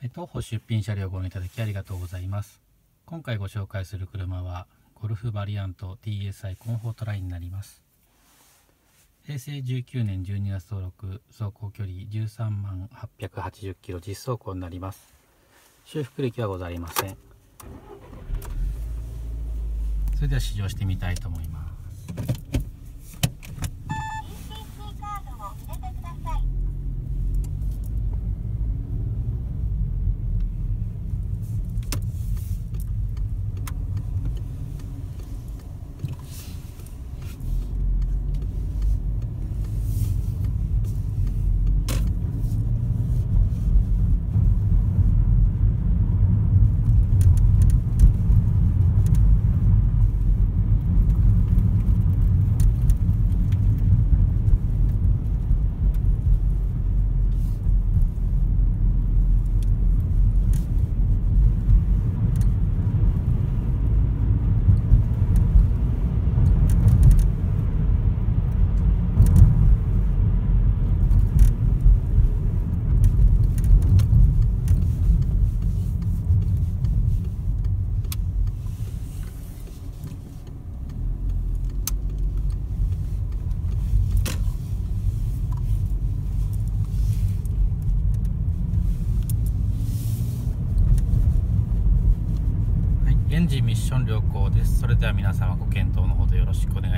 東方出品車両をご覧いただきありがとうございます。今回ご紹介する車はゴルフバリアント TSI コンフォートラインになります。平成19年12月登録走行距離13万880キロ実走行になります。修復歴はございません。それでは試乗してみたいと思います。エンジンミッション良好です。それでは皆様ご検討のほどよろしくお願いします。